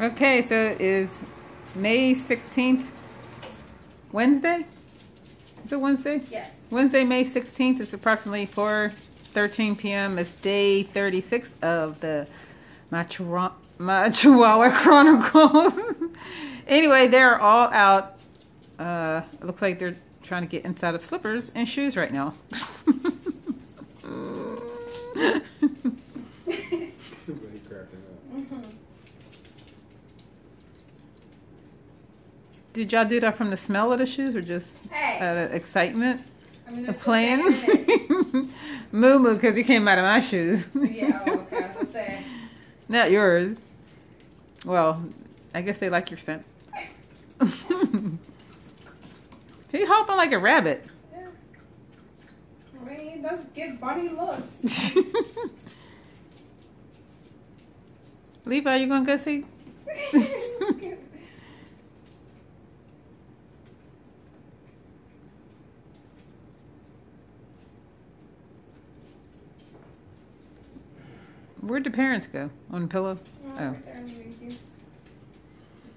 Okay, so it is May 16th, Wednesday? Is it Wednesday? Yes. Wednesday, May 16th. It's approximately 4.13 p.m. It's day 36 of the My, Chira- My Chihuahua Chronicles. anyway, they're all out. Uh, it looks like they're trying to get inside of slippers and shoes right now. Did y'all do that from the smell of the shoes or just Hey. out of excitement I mean, of playing? Moo moo, because he came out of my shoes. sand in it. yeah, oh, okay. I was gonna. Not yours. Well, I guess they like your scent. he hopping like a rabbit. Yeah. I mean, he does give funny looks. Levi, you gonna go see? Where'd the parents go? On the pillow? Oh, Oh. right there.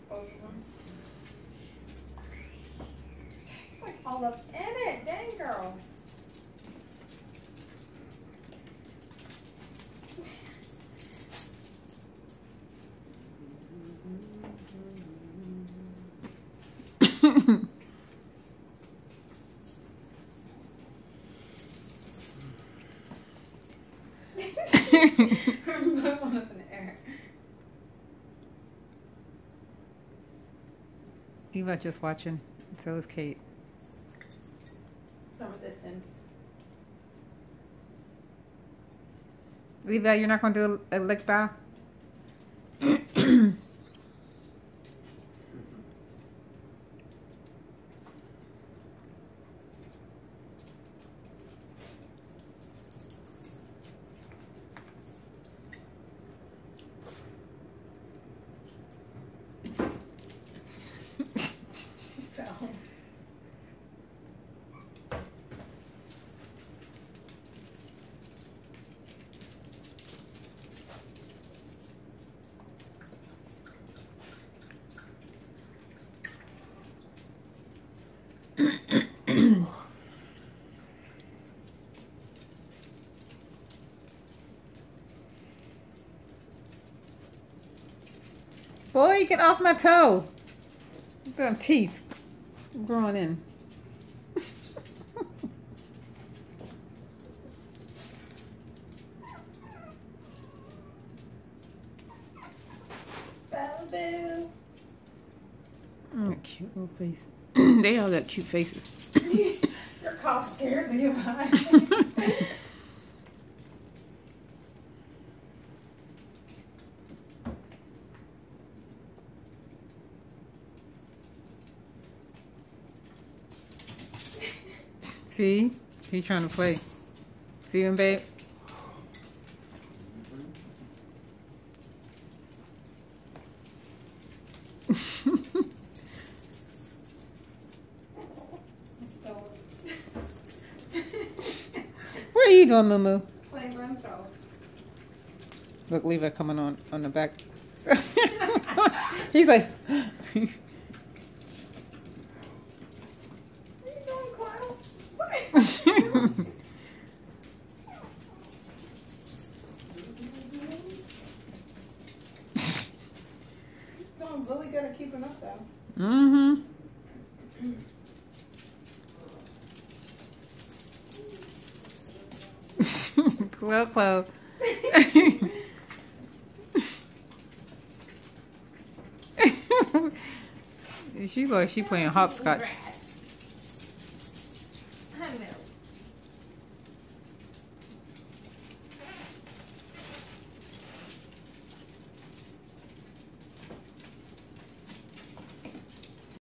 Both of them. It's like all up in it. Dang, girl. Up in the air. Eva just watching. So is Kate. From a distance. Levi, you're not gonna do a, a lick by? Boy, get off my toe. The teeth growing in. Bellaboo. Mm, cute little face. They all got cute faces. Your cough scared me. See? He trying to play. See him, babe? so, What are you doing, Moo Moo? playing by himself. Look, Levi coming on on the back. He's like, What are you doing, Cloud? What? Doing really good at keeping up, though. mm-hmm. Well, Chloe. she like she playing hopscotch.